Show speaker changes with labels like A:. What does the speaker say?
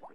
A: What?